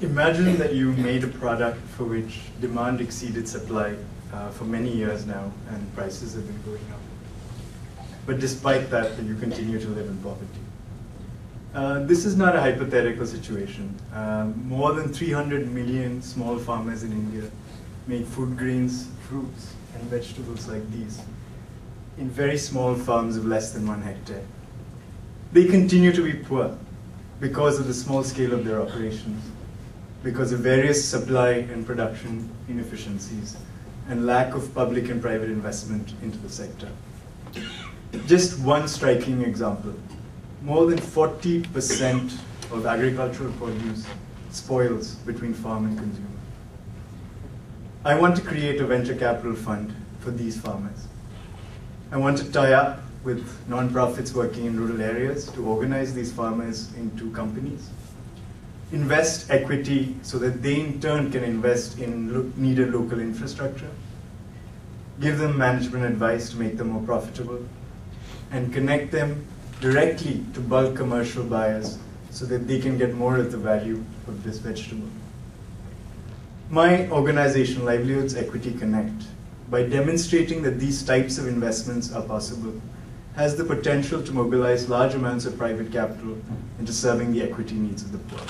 Imagine that you made a product for which demand exceeded supply uh, for many years now, and prices have been going up. But despite that, you continue to live in poverty. Uh, this is not a hypothetical situation. Um, more than 300 million small farmers in India make food grains, fruits, and vegetables like these in very small farms of less than one hectare. They continue to be poor because of the small scale of their operations, because of various supply and production inefficiencies, and lack of public and private investment into the sector. Just one striking example. More than 40% of agricultural produce spoils between farm and consumer. I want to create a venture capital fund for these farmers. I want to tie up with nonprofits working in rural areas to organize these farmers into companies, invest equity so that they in turn can invest in lo needed local infrastructure, give them management advice to make them more profitable, and connect them directly to bulk commercial buyers so that they can get more of the value of this vegetable. My organization, Livelihoods Equity Connect, by demonstrating that these types of investments are possible, has the potential to mobilize large amounts of private capital into serving the equity needs of the poor.